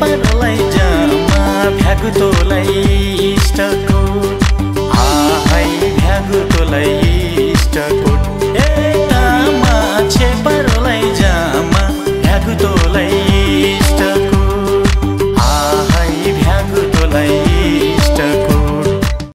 परलाई जामा फ्याँकु